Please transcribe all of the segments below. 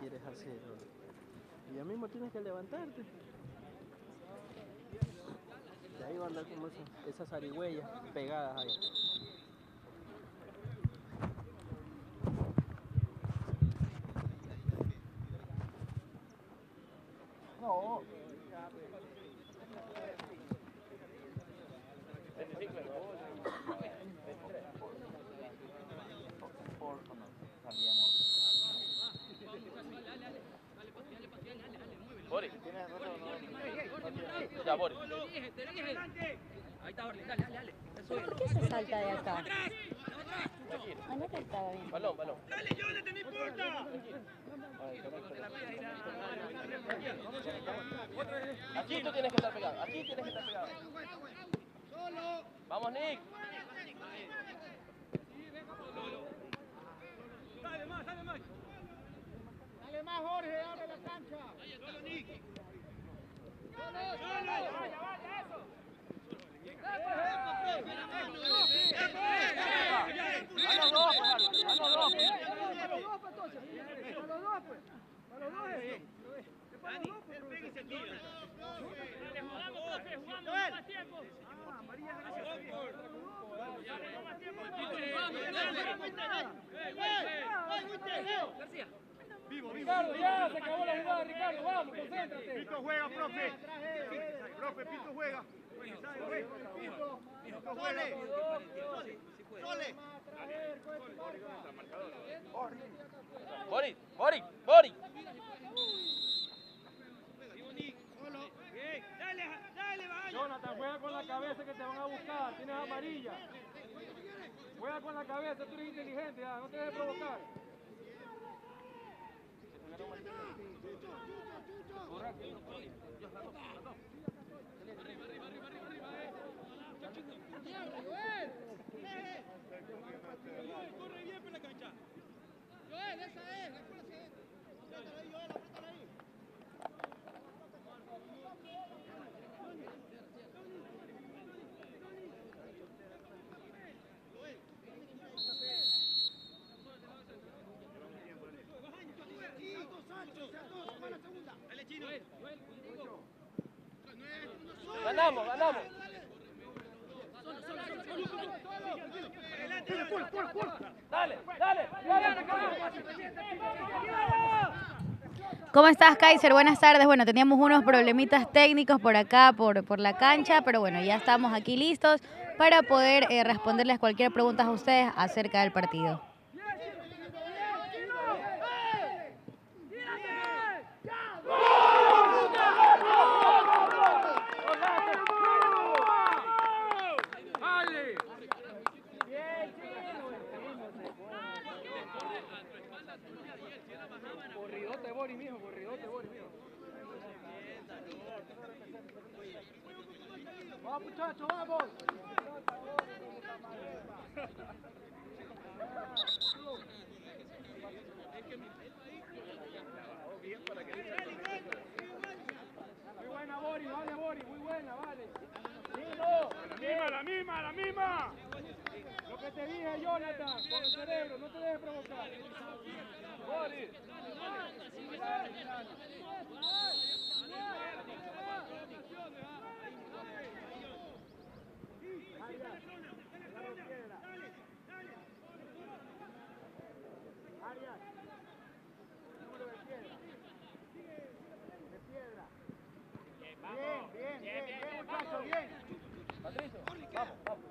quieres hacer. Y ya mismo tienes que levantarte. Y ahí va a andar como esas, esas pegadas ahí. ¿Por qué se salta de acá? Ah, no estaba bien. Balón, balón. Aquí tú tienes que estar pegado. Aquí tienes que estar pegado. Vamos, Nick. Dale más, Jorge, abre la cancha. A los dos, los dos. Ricardo, ya se acabó la jugada, Ricardo, vamos, concéntrate. Pito juega, profe. Profe, Pito juega. Pito, Pito juega. Sole. Boris, Boris, Boris. Jonathan, juega con la cabeza que te van a buscar. Tienes amarilla. Juega con la cabeza, tú eres inteligente, ya, no te dejes provocar. Corre bien por la cancha. Joel, esa es, la Ganamos, ganamos. Dale, dale. ¿Cómo estás, Kaiser? Buenas tardes. Bueno, teníamos unos problemitas técnicos por acá, por, por la cancha, pero bueno, ya estamos aquí listos para poder eh, responderles cualquier pregunta a ustedes acerca del partido. ¡Dale! Corridote, Bori, mijo, corridote, Bori, mijo. Vamos, muchachos, vamos. Muy buena, Bori, vale, Bori, muy buena, vale. La la misma. Lo que te dije, Jonathan, con el cerebro, no te dejes provocar. Bori. Bien, bien, bien, bien, muchachos, bien. Patricio, vamos, vamos.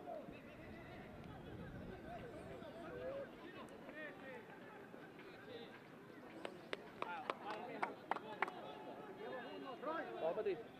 Vamos, Patricio.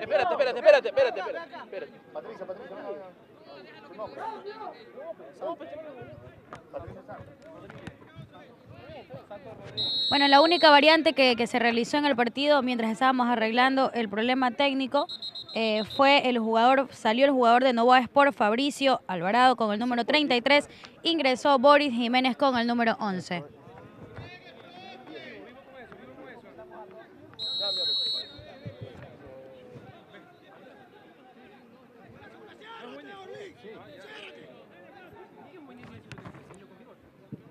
Espérate, espérate, espérate, espérate, espérate. espérate. Patricia, Patricia, no, no, no. Su nombre. Patricia. Bueno, la única variante que, que se realizó en el partido mientras estábamos arreglando el problema técnico eh, fue el jugador, salió el jugador de Novoa Sport, Fabricio Alvarado con el número 33, ingresó Boris Jiménez con el número 11.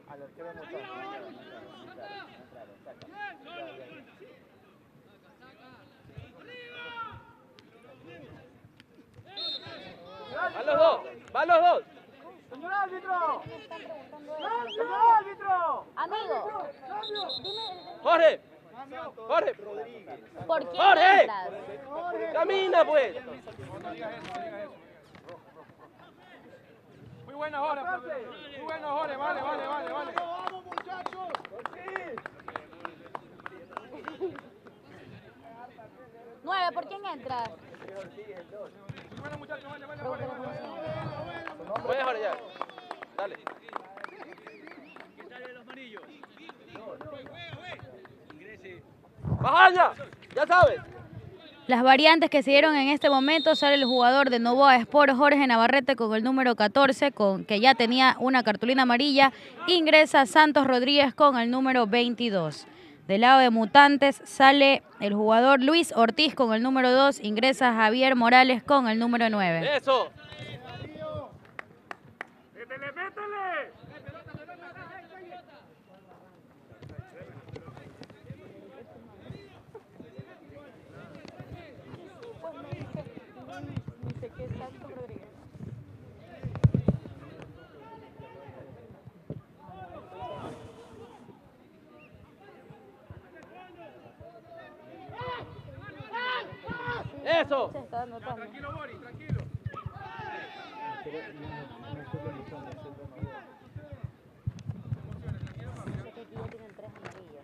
Al arquero mutante. Claro, exacto. Van los dos, van los dos. ¡Señor árbitro! ¡Señor árbitro! Amigo, Jorge, Jorge, ¿por quién Jorge. entras? camina pues. Muy buena Jorge, profe. Muy buena Jorge, vale, vale, vale, vale. ¡Vamos, muchachos! Nueve, ¿por quién entras? Muy buena muchachos, vale, vale, vale. Oye, Jorge, ya. Dale. Bajaña, ya sabes. Las variantes que se dieron en este momento sale el jugador de Novoa Sport, Jorge Navarrete, con el número 14, con, que ya tenía una cartulina amarilla. Ingresa Santos Rodríguez con el número 22. Del lado de Mutantes sale el jugador Luis Ortiz con el número 2. Ingresa Javier Morales con el número 9. Eso. ¡Métele, métele! Eso. Tranquilo, Boris, tranquilo.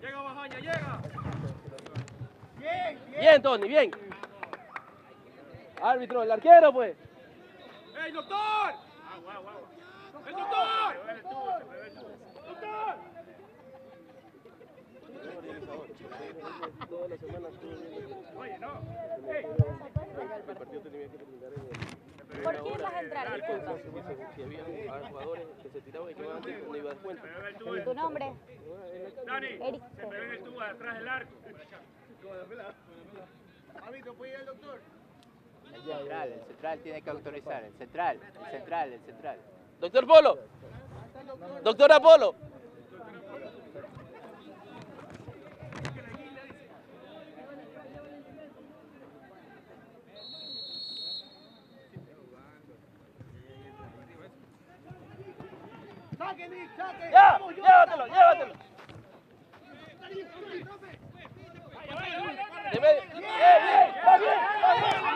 Llega Bajaña, llega. Bien, bien. Bien, Tony, bien. Árbitro, el arquero, pues. ¡Ey, doctor! ¡El doctor! ¡Doctor! Toda la semana estuve viendo Oye, no. Ey, el partido tenía que terminar en el... ¿Por quién vas a entrar? Disculpa. Si había jugadores que se tiraban y que iban antes, no iba a dar cuenta. pero el tubo, ¿Tu nombre? Dani, Eric. se ve en el tubo atrás del arco. El central, el central tiene que autorizar, el central, el central, el central. Doctor Polo. Doctor Apolo. Ya, llévatelo, llévatelo. De medio. Bien, bien, bien, bien.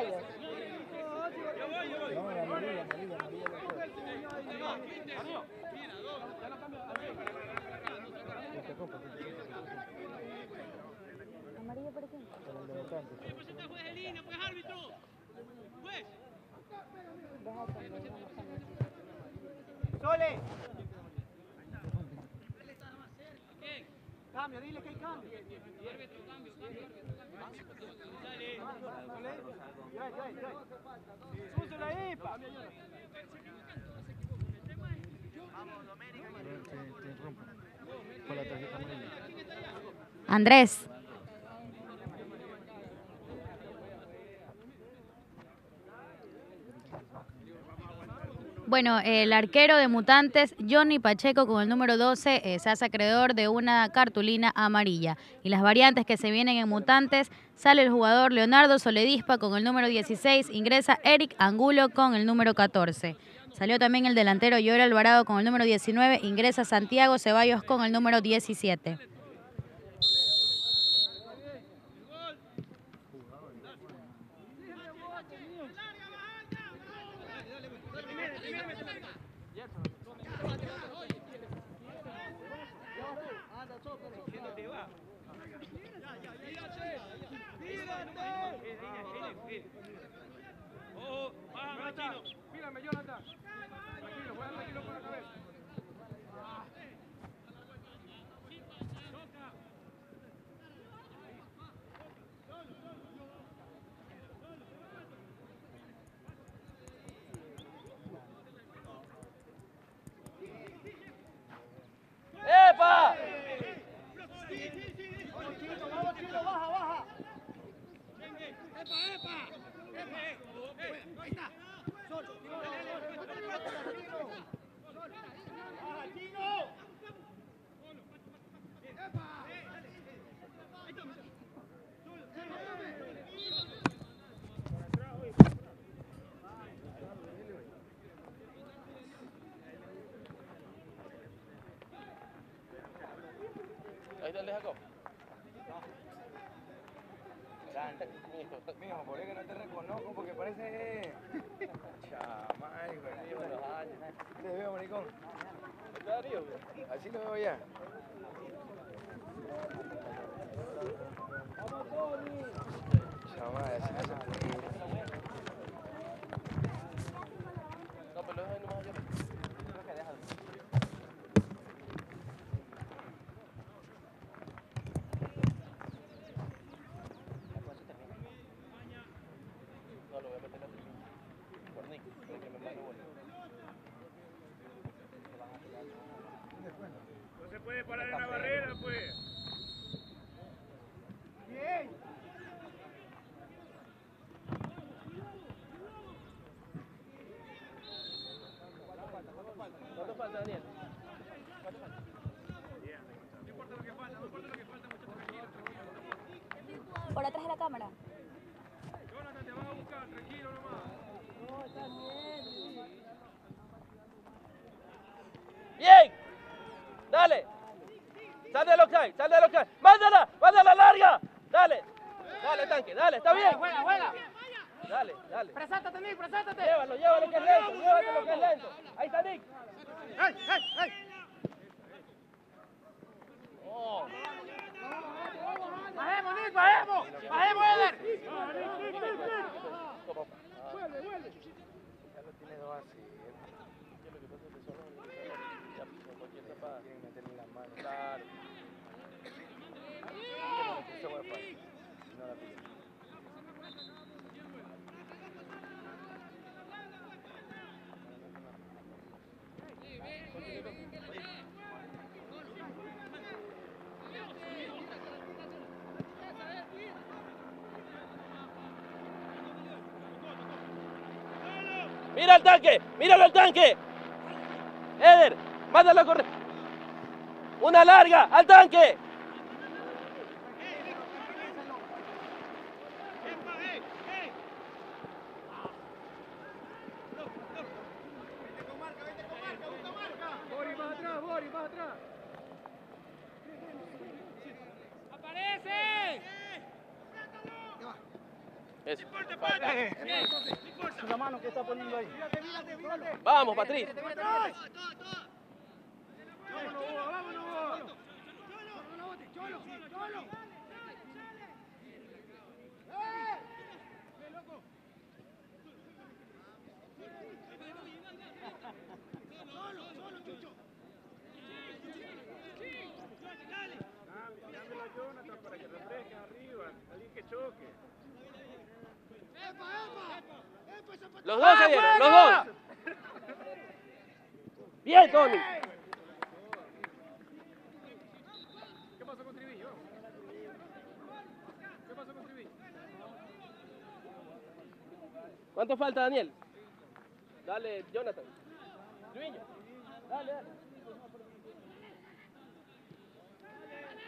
Ceballos. ¿Amarillo por quién? Deja que me digan los cambios. ¡Sole! Cambio, dile que hay cambio. Súsela ahí, pa. Andrés. Bueno, el arquero de Mutantes, Johnny Pacheco, con el número 12, eh, se hace acreedor de una cartulina amarilla. Y las variantes que se vienen en Mutantes, sale el jugador Leonardo Soledispa con el número 16, ingresa Eric Angulo con el número 14. Salió también el delantero Joel Alvarado con el número 19, ingresa Santiago Ceballos con el número 17. De Jacob. Mijo, por eso que no te reconozco porque parece... Chamay, güey. Te veo, maricón. ¿Está Darío, güey? Así lo veo ya. Chamay, así no se puede. No, pero lo dejo ahí nomás allá. Creo que déjalo. No, lo voy a meter así. Por Nick, para que me mande bola. No se puede parar en la barrera, pues. Bien. ¿Cuánto falta, Daniel? No importa lo que falta, no importa lo que falta, muchachos, tranquilo, tranquilo. Por atrás de la cámara. Jonathan te va a buscar, tranquilo nomás. ¡Bien! ¡Dale! ¡Sal de local! ¡Sal de local! ¡Mándala! ¡Mándala larga! ¡Dale! ¡Dale, tanque! ¡Dale! ¡Está bien! Juega, juega. ¡Dale! ¡Dale! Preséntate, Nick, preséntate. Llévalo, llévalo que es lento, llévalo lo que es lento. Ahí está Nick. ¡Ey, ey, ey! Oh, Bajemos, Nick, bajemos. Bajemos, Eder. como- Vuelve, vuelve. Ya lo tiene dos así. ¿Qué es lo que pasa? Que son los únicos ya, con cualquier tapada. Quieren meterle la mano. Claro. Ese wifi. No la pilla. ¡Mira el tanque! ¡Míralo el tanque! Eder, mándalo a correr. Una larga, al tanque. Bori, más atrás, Bori, más atrás. Eso. Es la mano que está poniendo ahí. Vamos, a Jonathan para que refresque arriba. Alguien que choque. Los dos se dieron, los dos. Bien, Tony. ¿Qué pasó con Trivillo? ¿Qué pasó con Trivillo? ¿Cuánto falta, Daniel? Dale, Jonathan. Luiño. Dale, dale.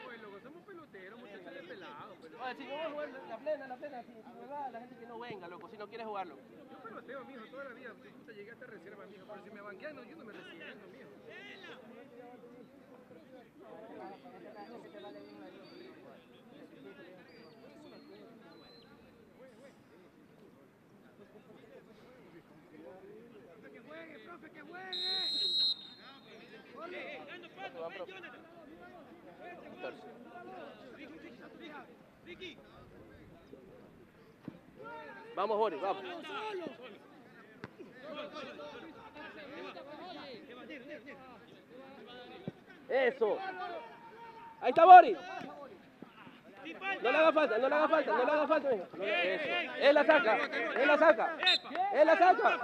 Oye, loco, somos peloteros, muchachos de pelado. Pero... Oye, si no vas a jugar la plena, la plena, si, si me va, la gente que no venga, loco, si no quieres jugarlo. Yo peloteo, mijo, toda la vida. Puta, llegué hasta reserva, mijo. Pero si me banquean, no, yo no me resiento, mijo. Que juegue, profe, que juegue. ¿Cuánto van, profe? 14. Vamos, Boris, vamos. Eso. Ahí está Boris. No le haga falta, no le haga falta, no le haga falta. eso. Él la saca, él la saca. Él la saca.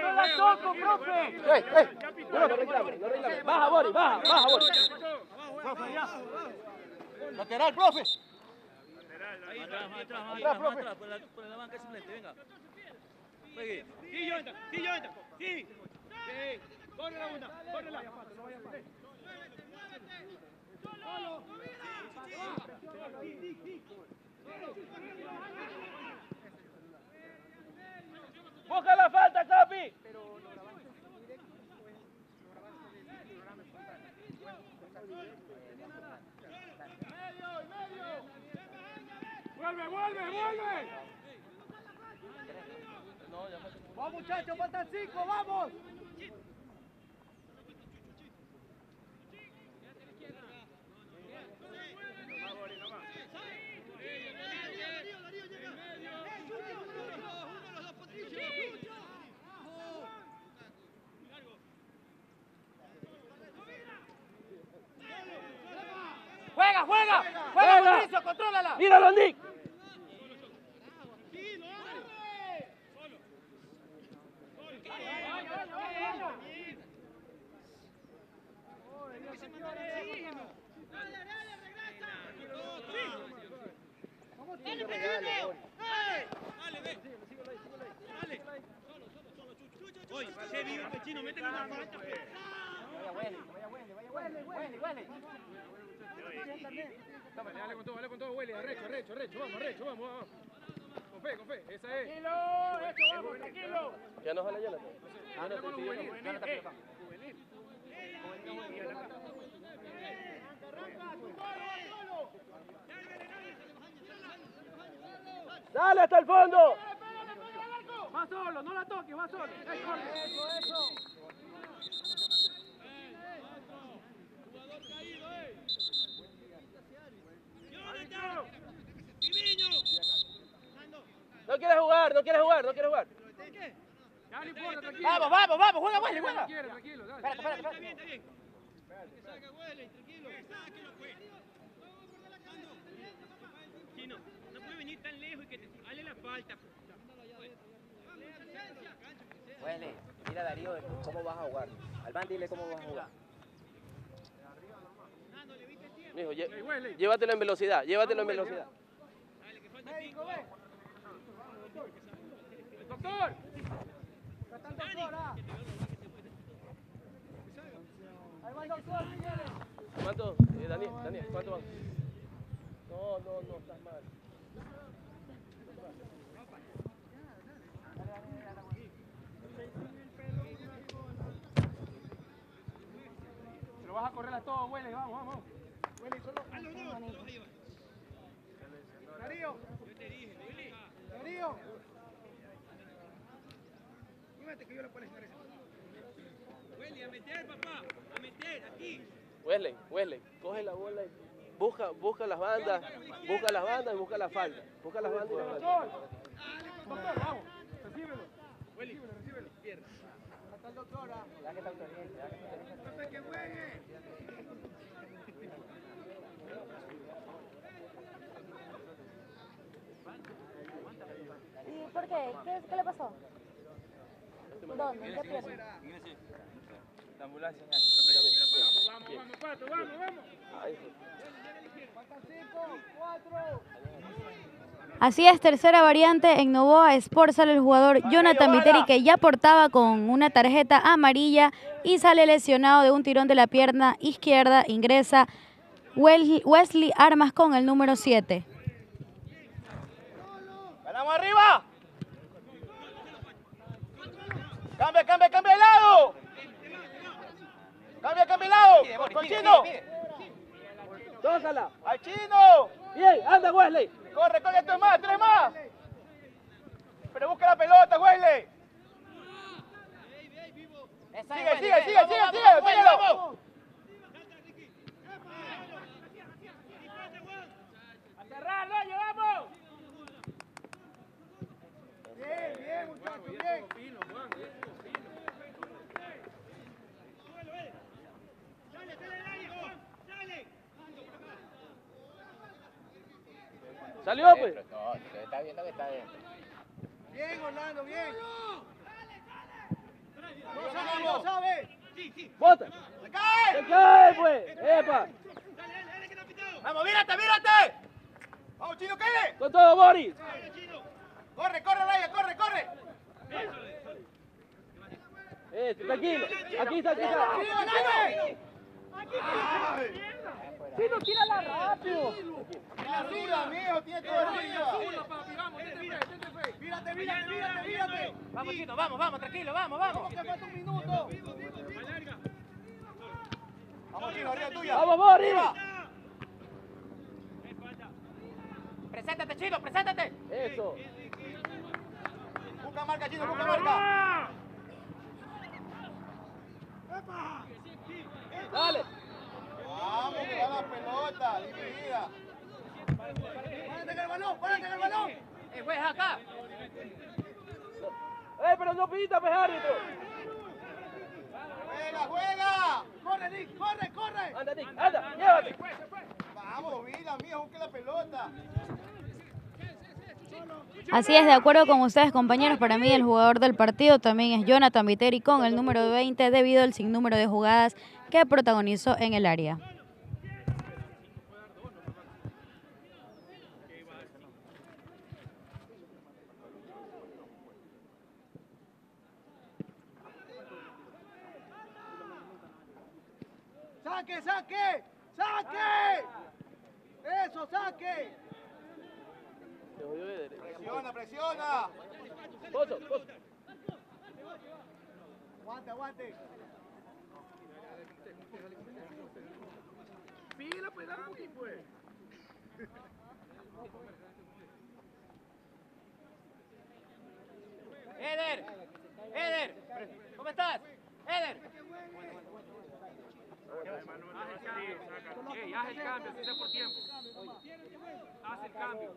¡No la toco, profe! ¡Ey, ey! No, no reclame, no reclame. Baja, Boris, baja, baja, Boris. Lateral, profe. Atrás, profe. Atrás, por la, por la banca suplente, venga. Juegue. Sí, Jonathan, sí, Jonathan, sí. Sí. Corre la una, corre la. Busca la falta, Capi. ¡Vuelve, vuelve, vuelve! ¡Vamos, muchachos, faltan cinco, vamos! ¡Juega, juega! ¡Juega, contrólala! Míralo, Nick. Che, vivo el chino, métele una falta. Dale, dale con todo, dale con todo, huele. Arrecho, arrecho, arrecho. Vamos, arrecho, vamos, vamos. Con fe, con fe. Esa es. Tranquilo, eso, vamos, tranquilo. Ya no jala Jonathan. Dale con los Dale, hasta el fondo. Va solo, no la toques, va solo. Eh, corre. No quiere jugar, no quiere jugar, no quiere jugar. Ya no importa, tranquilo. Vamos, vamos, vamos. Juega, huele, juega. Tranquilo, tranquilo, dale. Espérate, espérate, espérate. Chino, no puede venir tan lejos y que te hale la falta. Huele, mira Darío, ¿cómo vas a jugar? Albán, dile cómo vas a jugar. Mijo, lle- llévatelo en velocidad, llévatelo en velocidad. Doctor. ¿Cuánto? Eh, Daniel, Daniel, ¿cuánto van? No, no, no, estás mal. Vas a correr a todos, huele, vamos, vamos. Darío. Darío. Fíjate que yo lo puedo enseñar eso. Huele, a meter, papá. A meter, aquí. Wesley, Wesley, coge la bola y busca, busca las bandas, busca las bandas y busca la falta. Busca las bandas y la falta. Doctor. Doctor, vamos. Recíbelo. Recíbelo, recíbelo. Hasta el doctora. Hasta que juegue. ¿Y por qué? ¿Qué, qué le pasó? ¿Dónde? ¿En qué pierna? La ambulancia, Vamos, vamos, vamos, Pato, vamos, vamos. Ay, Faltan cinco, cuatro. Así es, tercera variante en Novoa Sport sale el jugador Jonathan Viteri que ya portaba con una tarjeta amarilla y sale lesionado de un tirón de la pierna izquierda. Ingresa Wesley Armas con el número 7. ¡Ganamos arriba! ¡Cambia, cambia, cambia de lado! ¡Cambia, cambia de lado! ¡Con, Chino! tócala. ¡Al Chino! Bien, anda Wesley. ¡Corre, corre, tres más, tres más! Pero busca la pelota, Wesley. Sigue, sigue, sigue, sigue, sigue, síguelo. A cerrar, Loyo, vamos. Salió, pues. Dentro, No, se está viendo que está dentro. Bien, Orlando, bien. No sabe. Bota. ¡Se cae! Se cae, pues. Epa. Vamos, mírate, mírate. Vamos, chino, ¿qué? Con todo, Boris. Corre, corre, Raya, corre, corre. Eh, tranquilo. Aquí está, aquí está. Chino, dale. Chino, tírala rápido. Arriba, mijo, tiene todo arriba. Mírate, mírate, mírate, mírate. Vamos, chino, vamos, vamos, tranquilo, vamos, vamos. Vamos, que falta un minuto. Vamos, chino, arriba tuya. Vamos, Boris. Preséntate, chino, preséntate. Eso. Busca marca, chino, busca marca. Dale. Vamos, que va la pelota, dividida. Párate en el balón, párate en el balón. Eh, juez acá. Eh, pero no pita, pues, árbitro. Juega, juega. Corre, Nick, corre, corre. Anda, Nick, anda, llévate. Vamos, vida, mijo, busque la pelota. Así es, de acuerdo con ustedes, compañeros, para mí el jugador del partido también es Jonathan Viteri con el número 20 debido al sinnúmero de jugadas que protagonizó en el área. ¡Saque, saque! ¡Saque! ¡Eso, saque! Presiona, presiona. Pozo, pozo. Aguante, aguante. Pila, pues, dale, pues. Eder, Eder, ¿cómo estás? Eder. Ey, haz el cambio, así sea por tiempo. Haz el cambio.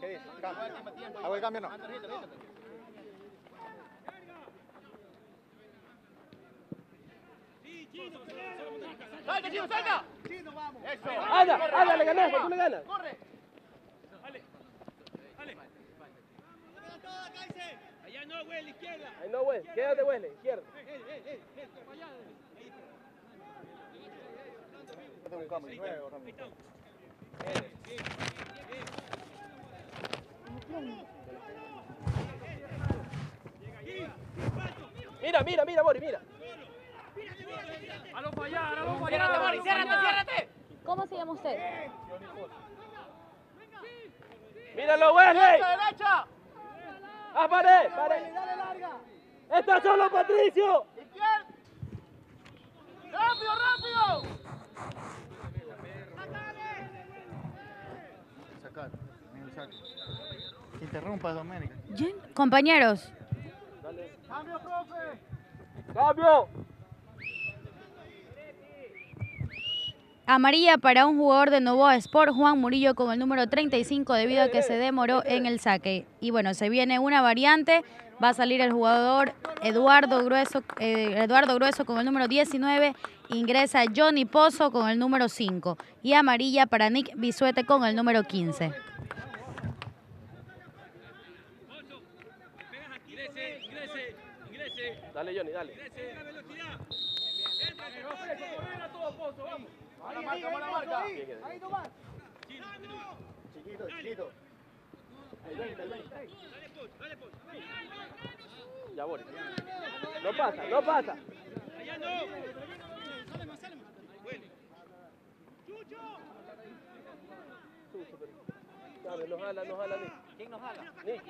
¿Qué dices? Cambio. ¿Hago el cambio o no? ¡Salta, chino, salta! Chino, vamos. Eso. Anda, anda, le ganas, tú le ganas. Corre. Allá no, güey, la izquierda. Ahí no, güey. Quédate, güey, izquierda. Mira, mira, mira, Boris, mira. A lo fallar, a fallar. Ciérrate, Boris, ciérrate, ciérrate. ¿Cómo se llama usted? Míralo, Wesley. Derecha, derecha. ¡Ah, pared, pared! Dale larga. ¡Está solo, Patricio! Izquierda. ¡Rápido, rápido! sacar, en el saque. Interrumpa, Doménica. Compañeros, Cambio, profe. ¡Cambio! Amarilla para un jugador de Novoa Sport, Juan Murillo, con el número 35, debido a que se demoró en el saque. Y bueno, se viene una variante. Va a salir el jugador Eduardo Grueso, eh, Eduardo Grueso con el número 19. Ingresa Johnny Pozo con el número 5. Y amarilla para Nick Bisuete con el número 15. Ingrese, ingrese, ingrese. Dale, Johnny, dale. Ingrese, la velocidad. A la marca, a la marca. Ahí nomás. Chiquito, chiquito. Ya, Boris. No pasa, no pasa. Allá no. Sale más, sale más. Bueno. Dale, no jala, no jala, Nick. ¿Quién nos jala? Nick.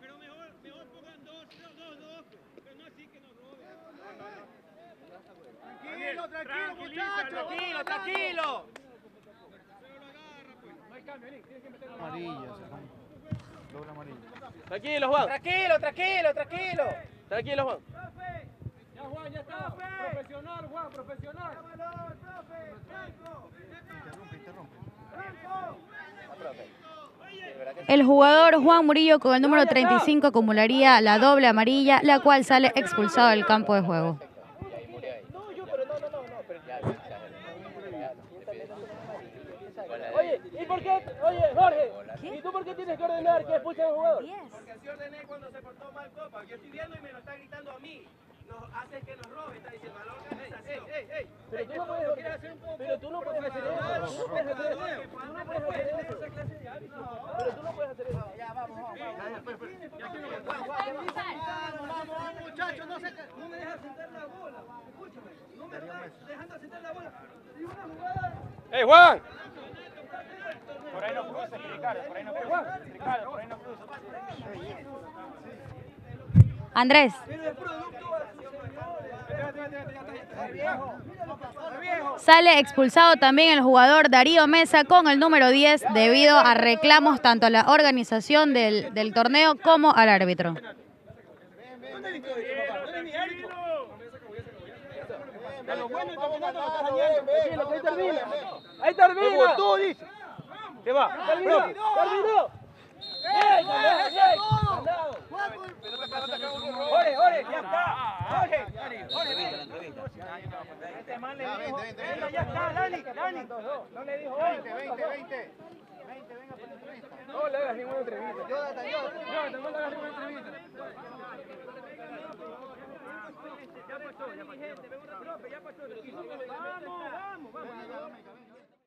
Pero mejor, mejor pongan dos, dos, dos, dos. Pero no así que nos roben. Tranquilo, muchachos. Tranquilo, tranquilo. Amarilla, sacamos. Doble amarilla. Tranquilo, Juan. Tranquilo, tranquilo, tranquilo. Tranquilo, Juan. Juan, ya está. Profesional, Juan, profesional. Interrumpe, interrumpe. El jugador Juan Murillo con el número 35 acumularía la doble amarilla, la cual sale expulsado del campo de juego. Y ahí murió ahí. No, yo, pero no, no, no, no, pero Ya, sí, exageró. Oye, ¿y por qué? Oye, Jorge, ¿y tú por qué tienes que ordenar que expulsen al jugador? Porque así ordené cuando se portó mal Copa. Yo estoy viendo y me lo está gritando a mí. Nos hace que nos robe, está diciendo a la organización. Pero tú no puedes ordenar, pero tú no puedes hacer eso, tú no puedes hacer eso, tú no puedes hacer eso. Pero tú no puedes hacer eso. Ya, vamos, vamos, Muchachos, no, se, no me dejan sentar la bola. Escúchame, no me están dejando sentar la bola. Y una jugada. ¡Ey, Juan! Por ahí no cruces, Ricardo, por ahí no cruces. Ricardo, por ahí no cruces. Andrés, sale expulsado también el jugador Darío Mesa con el número 10 debido a reclamos tanto a la organización del, del torneo como al árbitro. Ahí termina. Ahí termina. ¿Qué va? Terminó, terminó. ¡Ey, candado, ey, candado! Jorge, Jorge, ya está. Jorge, Jorge, ven. Este man le Ya, dijo, 20, 20, venga, 20. ya está, Dani, Dani. No le dijo, 20, 20, 20. 20, venga para la entrevista. No le hagas ninguna entrevista. Jonathan, Jonathan. No le hagas ninguna entrevista. Ya pasó, ya pasó. Ya pasó.